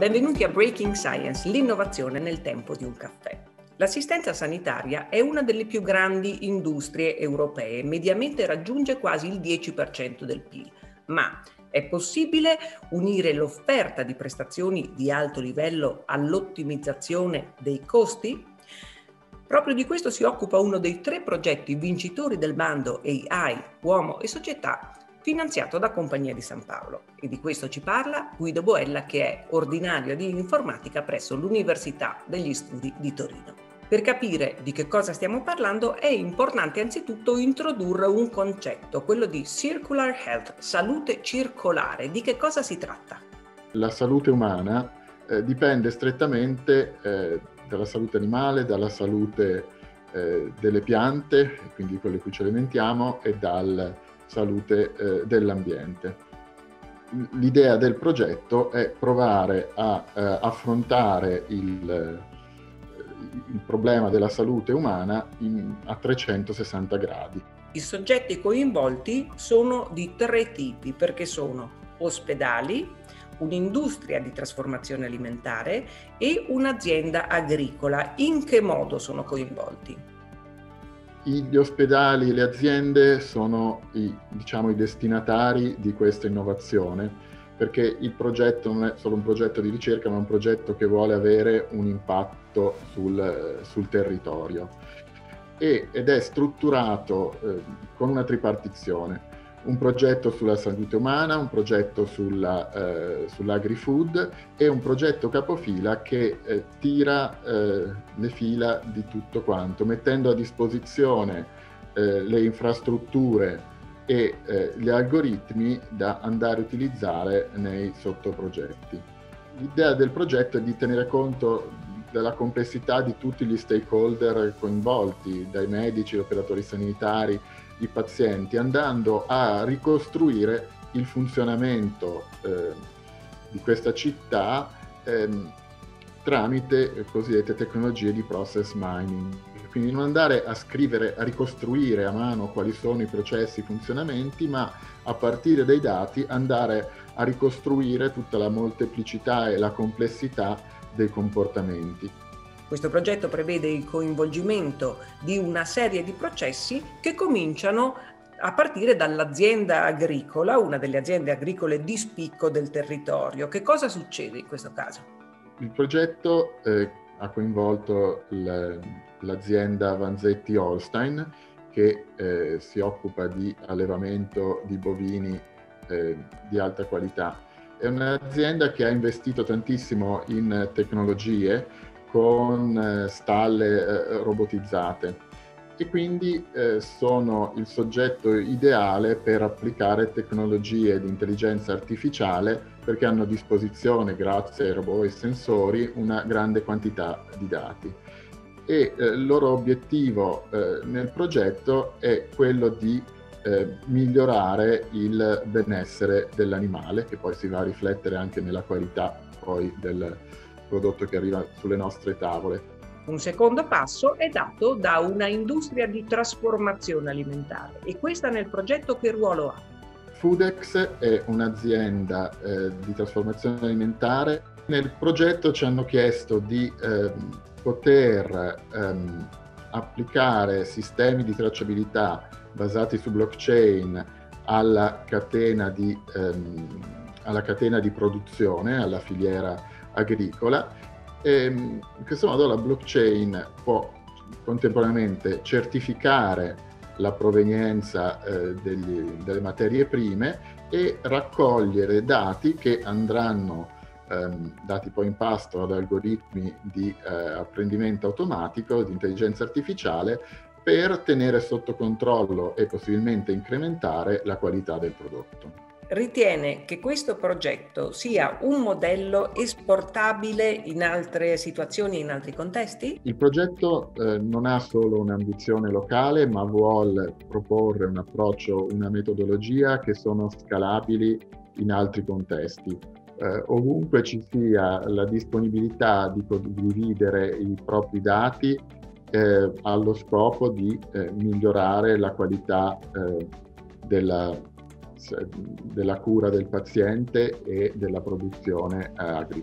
Benvenuti a Breaking Science, l'innovazione nel tempo di un caffè. L'assistenza sanitaria è una delle più grandi industrie europee, mediamente raggiunge quasi il 10% del PIL, ma è possibile unire l'offerta di prestazioni di alto livello all'ottimizzazione dei costi? Proprio di questo si occupa uno dei tre progetti vincitori del bando AI, Uomo e Società, finanziato da Compagnia di San Paolo. E di questo ci parla Guido Boella, che è ordinario di informatica presso l'Università degli Studi di Torino. Per capire di che cosa stiamo parlando è importante anzitutto introdurre un concetto, quello di circular health, salute circolare. Di che cosa si tratta? La salute umana eh, dipende strettamente eh, dalla salute animale, dalla salute eh, delle piante, quindi quelle cui ci alimentiamo, e dalla salute eh, dell'ambiente. L'idea del progetto è provare a eh, affrontare il il problema della salute umana in, a 360 gradi. I soggetti coinvolti sono di tre tipi perché sono ospedali, un'industria di trasformazione alimentare e un'azienda agricola. In che modo sono coinvolti? Gli ospedali e le aziende sono i, diciamo, i destinatari di questa innovazione perché il progetto non è solo un progetto di ricerca, ma è un progetto che vuole avere un impatto sul, sul territorio. Ed è strutturato eh, con una tripartizione. Un progetto sulla salute umana, un progetto sulla, eh, sull'agri-food e un progetto capofila che eh, tira eh, le fila di tutto quanto, mettendo a disposizione eh, le infrastrutture e eh, gli algoritmi da andare a utilizzare nei sottoprogetti. L'idea del progetto è di tenere conto della complessità di tutti gli stakeholder coinvolti, dai medici, gli operatori sanitari, i pazienti, andando a ricostruire il funzionamento eh, di questa città ehm, tramite cosiddette tecnologie di process mining. Quindi non andare a scrivere, a ricostruire a mano quali sono i processi, i funzionamenti, ma a partire dai dati andare a ricostruire tutta la molteplicità e la complessità dei comportamenti. Questo progetto prevede il coinvolgimento di una serie di processi che cominciano a partire dall'azienda agricola, una delle aziende agricole di spicco del territorio. Che cosa succede in questo caso? Il progetto eh, ha coinvolto l'azienda Vanzetti Holstein che eh, si occupa di allevamento di bovini eh, di alta qualità. È un'azienda che ha investito tantissimo in tecnologie con eh, stalle eh, robotizzate e quindi eh, sono il soggetto ideale per applicare tecnologie di intelligenza artificiale perché hanno a disposizione, grazie ai robot e ai sensori, una grande quantità di dati. E il loro obiettivo nel progetto è quello di eh, migliorare il benessere dell'animale, che poi si va a riflettere anche nella qualità poi del prodotto che arriva sulle nostre tavole. Un secondo passo è dato da una industria di trasformazione alimentare e questa nel progetto che ruolo ha? Foodex è un'azienda eh, di trasformazione alimentare. Nel progetto ci hanno chiesto di eh, poter ehm, applicare sistemi di tracciabilità basati su blockchain alla catena di, ehm, alla catena di produzione, alla filiera agricola e ehm, in questo modo la blockchain può contemporaneamente certificare la provenienza eh, degli, delle materie prime e raccogliere dati che andranno ehm, dati poi in pasto ad algoritmi di eh, apprendimento automatico, di intelligenza artificiale, per tenere sotto controllo e possibilmente incrementare la qualità del prodotto ritiene che questo progetto sia un modello esportabile in altre situazioni in altri contesti? Il progetto eh, non ha solo un'ambizione locale, ma vuole proporre un approccio, una metodologia che sono scalabili in altri contesti. Eh, ovunque ci sia la disponibilità di condividere i propri dati eh, allo scopo di eh, migliorare la qualità eh, della, della cura del paziente e della produzione eh, agri